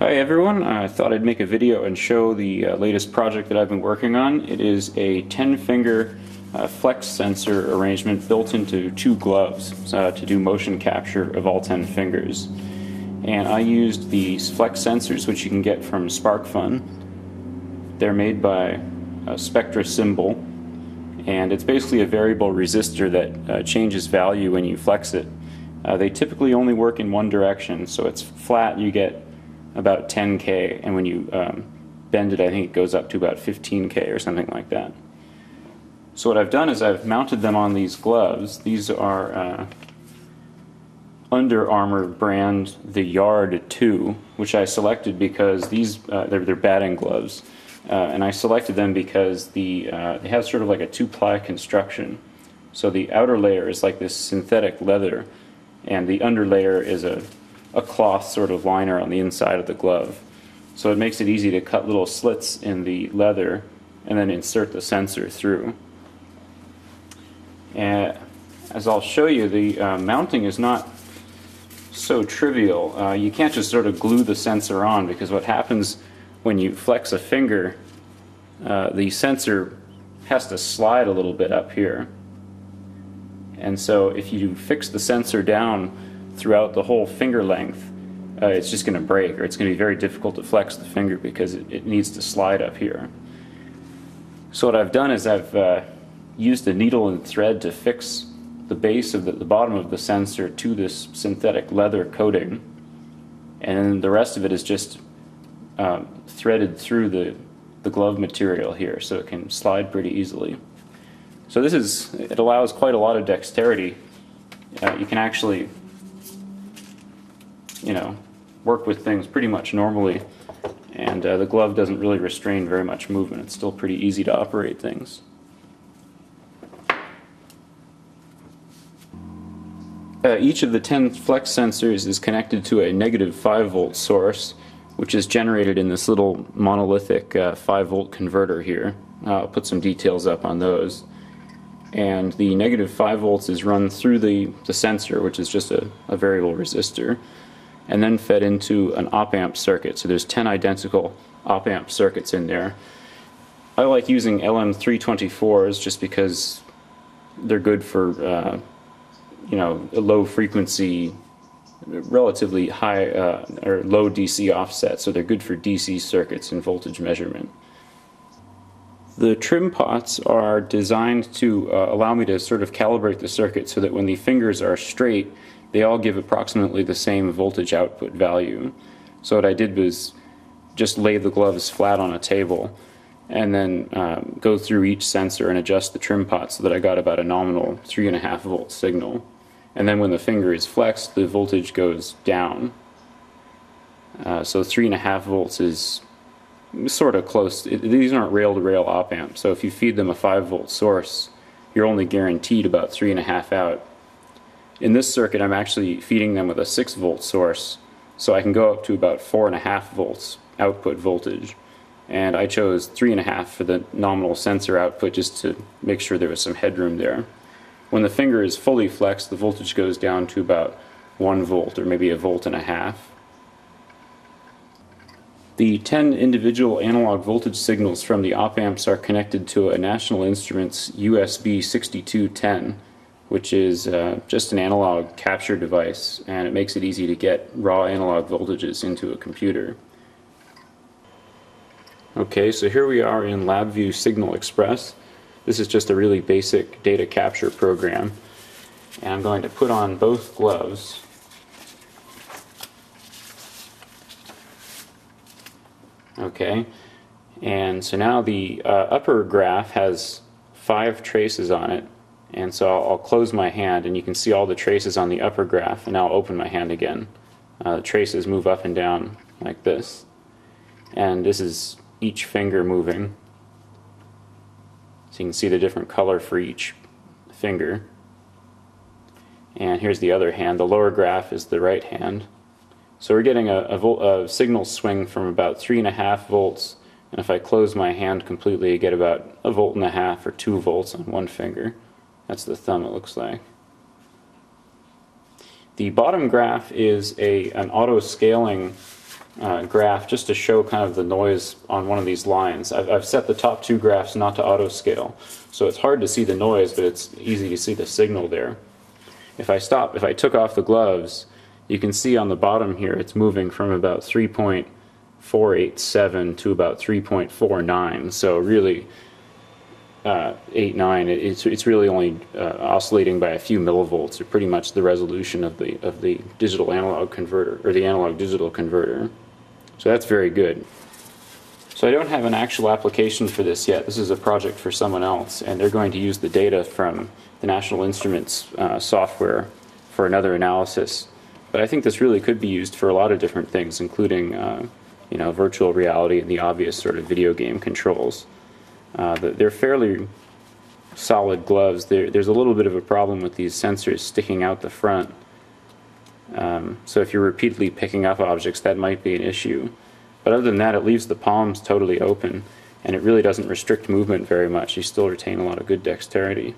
Hi everyone, I thought I'd make a video and show the uh, latest project that I've been working on. It is a 10 finger uh, flex sensor arrangement built into two gloves uh, to do motion capture of all 10 fingers. And I used these flex sensors which you can get from SparkFun. They're made by a Spectra Symbol and it's basically a variable resistor that uh, changes value when you flex it. Uh, they typically only work in one direction, so it's flat, you get about 10k, and when you um, bend it, I think it goes up to about 15k or something like that. So what I've done is I've mounted them on these gloves. These are uh, Under Armour brand the Yard 2, which I selected because these uh, they're, they're batting gloves, uh, and I selected them because the uh, they have sort of like a two-ply construction. So the outer layer is like this synthetic leather, and the under layer is a a cloth sort of liner on the inside of the glove. So it makes it easy to cut little slits in the leather and then insert the sensor through. And as I'll show you, the uh, mounting is not so trivial. Uh, you can't just sort of glue the sensor on because what happens when you flex a finger, uh, the sensor has to slide a little bit up here. And so if you fix the sensor down throughout the whole finger length, uh, it's just going to break or it's going to be very difficult to flex the finger because it, it, needs to slide up here. So what I've done is I've uh, used a needle and thread to fix the base of the, the bottom of the sensor to this synthetic leather coating and the rest of it is just um, threaded through the, the glove material here so it can slide pretty easily. So this is, it allows quite a lot of dexterity. Uh, you can actually you know, work with things pretty much normally. And uh, the glove doesn't really restrain very much movement. It's still pretty easy to operate things. Uh, each of the 10 flex sensors is connected to a negative 5 volt source, which is generated in this little monolithic uh, 5 volt converter here. I'll put some details up on those. And the negative 5 volts is run through the, the sensor, which is just a, a variable resistor and then fed into an op amp circuit. So there's 10 identical op amp circuits in there. I like using LM324s just because they're good for uh, you know low frequency, relatively high uh, or low DC offset. So they're good for DC circuits and voltage measurement. The trim pots are designed to uh, allow me to sort of calibrate the circuit so that when the fingers are straight, they all give approximately the same voltage output value. So what I did was just lay the gloves flat on a table and then um, go through each sensor and adjust the trim pot so that I got about a nominal 3.5 volt signal. And then when the finger is flexed, the voltage goes down. Uh, so 3.5 volts is sort of close. It, these aren't rail-to-rail op amps, so if you feed them a 5 volt source, you're only guaranteed about 3.5 out in this circuit, I'm actually feeding them with a 6 volt source, so I can go up to about 4.5 volts output voltage. And I chose 3.5 for the nominal sensor output just to make sure there was some headroom there. When the finger is fully flexed, the voltage goes down to about 1 volt or maybe a volt and a half. The 10 individual analog voltage signals from the op amps are connected to a National Instruments USB 6210 which is uh, just an analog capture device and it makes it easy to get raw analog voltages into a computer. Okay, so here we are in LabVIEW Signal Express. This is just a really basic data capture program. And I'm going to put on both gloves. Okay, and so now the uh, upper graph has five traces on it and so I'll, I'll, close my hand and you can see all the traces on the upper graph and I'll open my hand again. Uh, the traces move up and down like this. And this is each finger moving. So you can see the different color for each finger. And here's the other hand. The lower graph is the right hand. So we're getting a, a, a signal swing from about 3.5 volts. And if I close my hand completely, I get about a volt and a half or 2 volts on one finger. That's the thumb it looks like. The bottom graph is a, an auto-scaling uh, graph just to show kind of the noise on one of these lines. I've, I've set the top two graphs not to auto scale, so it's hard to see the noise, but it's easy to see the signal there. If I stop, if I took off the gloves, you can see on the bottom here it's moving from about 3.487 to about 3.49. So really, uh, 8, 9, it's, it's really only uh, oscillating by a few millivolts, or pretty much the resolution of the, of the digital analog converter, or the analog digital converter. So that's very good. So I don't have an actual application for this yet. This is a project for someone else, and they're going to use the data from the National Instruments uh, software for another analysis. But I think this really could be used for a lot of different things, including uh, you know virtual reality and the obvious sort of video game controls. Uh, they're fairly solid gloves. There, there's a little bit of a problem with these sensors sticking out the front. Um, so if you're repeatedly picking up objects, that might be an issue. But other than that, it leaves the palms totally open, and it really doesn't restrict movement very much. You still retain a lot of good dexterity.